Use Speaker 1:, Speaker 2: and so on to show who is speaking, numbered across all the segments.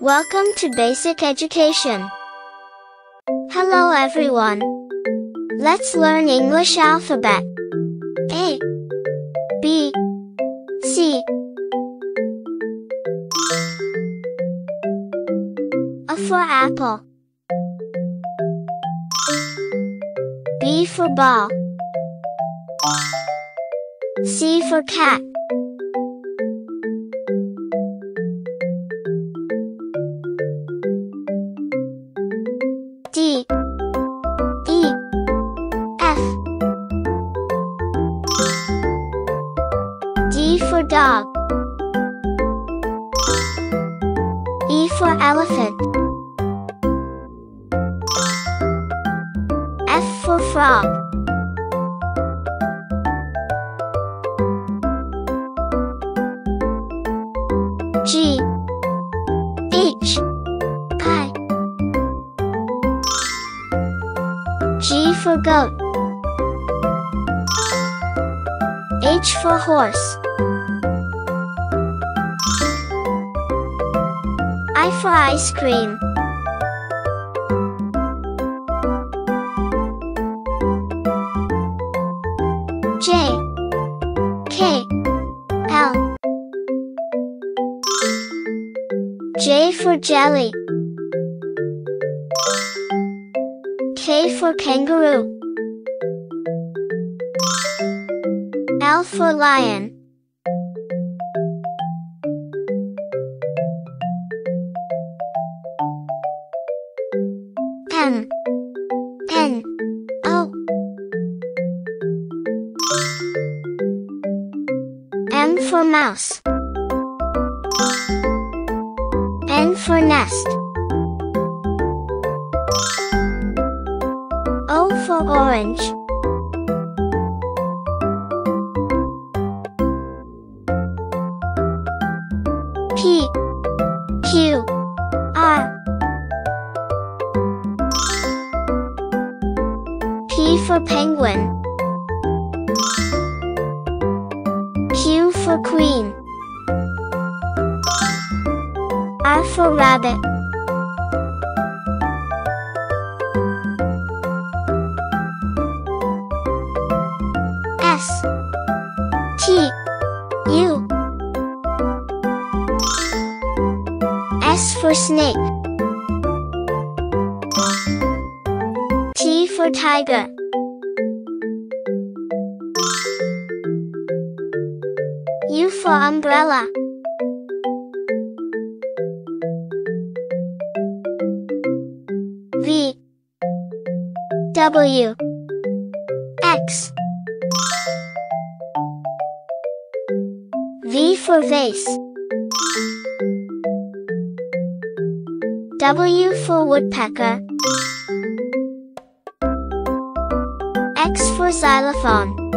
Speaker 1: Welcome to Basic Education. Hello everyone. Let's learn English alphabet. A B C A for apple. B for ball. C for cat. Elephant. F for frog. G. For goat. H for horse I for ice cream. J. K. L. J for jelly. K for kangaroo. L for lion M N O M for mouse. N for nest. O for orange. P. Q P for penguin. Q for queen. R for rabbit. S. T. U. S for snake. T for tiger U for umbrella. V. W. X. V for vase. W for woodpecker. X for xylophone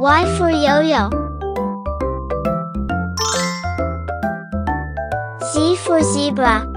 Speaker 1: Y for yo-yo? Z for zebra